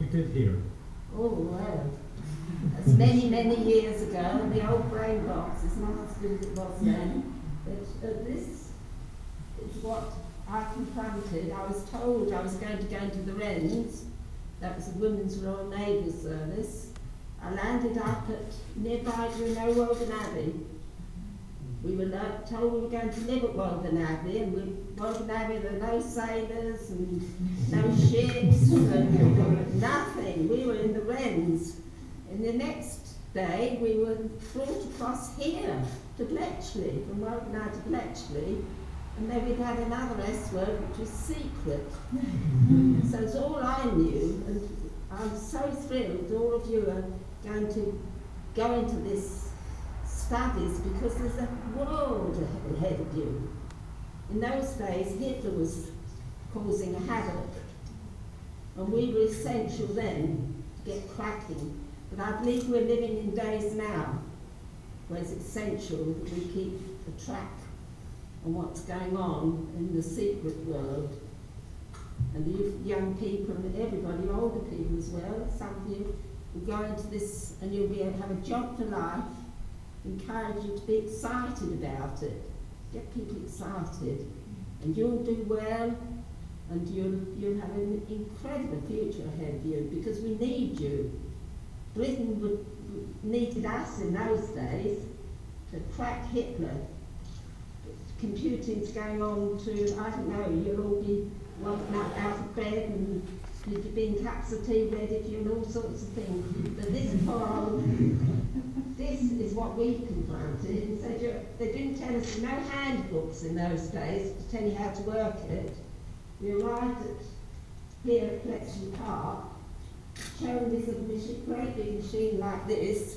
Did hear. Oh, well. That's many, many years ago, the old brain box is not as good as it was then. But uh, this is what I confronted. I was told I was going to go into the Wrens. That was the Women's Royal Naval Service. I landed up at nearby Woburn Abbey. We were like, told we were going to live at Abbey, and we, Abbey there were no sailors and no ships and nothing. We were in the Wrens. And the next day we were brought across here to Bletchley, from Abbey to Bletchley, and then we'd had another S word which was secret. so it's all I knew, and I'm so thrilled all of you are going to go into this studies because there's a world ahead of you. In those days, Hitler was causing a havoc, and we were essential then to get cracking. But I believe we're living in days now where it's essential that we keep a track on what's going on in the secret world. And you young people and everybody, older people as well, some of you will go into this and you'll be able to have a job for life, encourage you to be excited about it, get people excited, and you'll do well and you'll, you'll have an incredible future ahead of you because we need you. Britain would, needed us in those days to crack Hitler. Computing's going on to, I don't know, you'll all be woken up out of bed and you'll be cups of tea ready for you and all sorts of things. But this poor this is what we confronted. So they didn't tell us no handbooks in those days to tell you how to work it. We arrived at here at Bletchley Park, showing this machine, great big machine like this,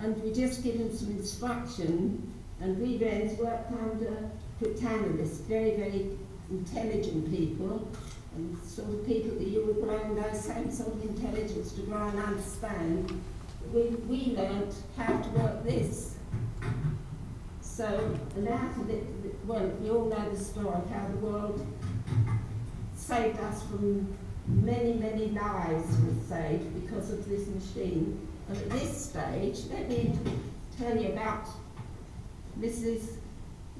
and we just given some instruction, and we then worked under cryptanalysts, very, very intelligent people, and sort of people that you would grow those same sort of intelligence to grow and understand. We, we learned how to work this. So, and out of it, well, we all know the story of how the world saved us from many, many lives were saved because of this machine. And at this stage, let me tell you about Mrs.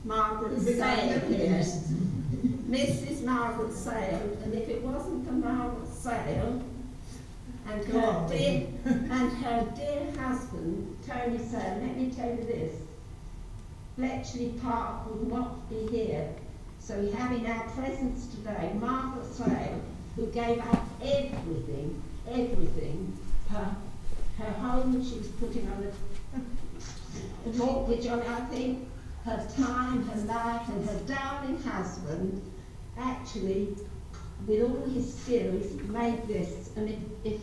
Margaret Sale here. Mrs. Margaret Sale, and if it wasn't for Margaret Sale and her dear and her dear husband, Tony Sale, let me tell you this. Bletchley Park would not be here. So we have in our presence today Margaret Sale, who gave up everything, everything, her, her home she was putting on a, a mortgage on, I think, her time, her life, and her darling husband actually, with all his skills, made this. And if, if,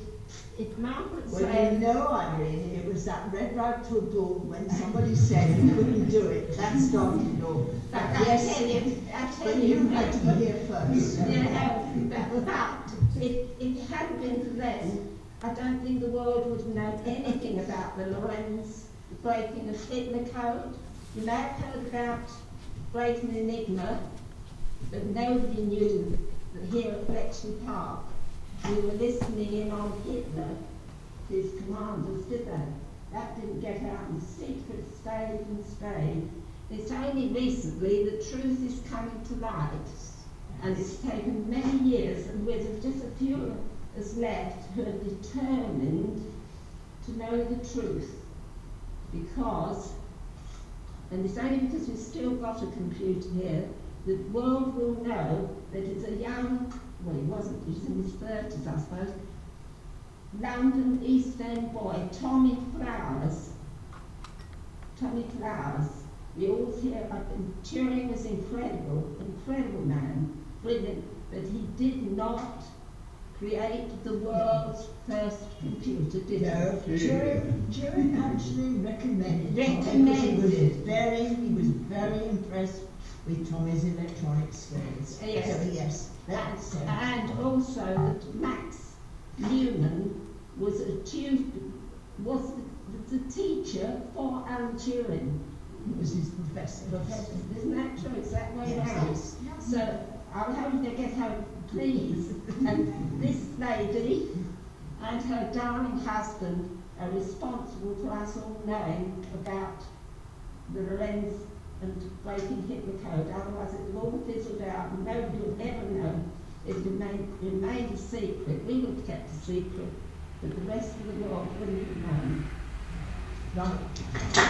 if Margaret well, you know, Irene, it was that red right to a bull when somebody said he couldn't do it. That started it all. But yes, I tell you, I tell you, you had to be here first. Yeah, but, if it hadn't been for them, I don't think the world would have known anything about the Lorenz breaking of Hitler code. You may have heard about breaking Enigma, but nobody knew that here at Bletchley Park we were listening in on Hitler, his commanders, did they? That didn't get out in secret, stayed and stayed. It's only recently the truth is coming to light, and it's taken many years, and with just a few us left who are determined to know the truth, because, and it's only because we've still got a computer here, the world will know that it's a well, he wasn't, he was in his 30s, I suppose, London East End boy, Tommy Flowers. Tommy Flowers. We all hear, uh, Turing was incredible, incredible man, brilliant, but he did not create the world's first computer, did No, he? Turing, Turing actually recommended. Recommended. He was very, he was very impressed with Tommy's electronic skills. Uh, yes. So yes, that's sense. And also that Max Newman was a was the, the teacher for Alan Turing. He was his professor. Professor, isn't that true? Is that way Yes. So I'm hoping to get home, please. And this lady and her darling husband are responsible to us all knowing about the Lorenz and breaking hit the code, otherwise it will all fizzled out and nobody will ever know. It remained, remained a secret, we would have kept a secret, but the rest of the world wouldn't have known. Right.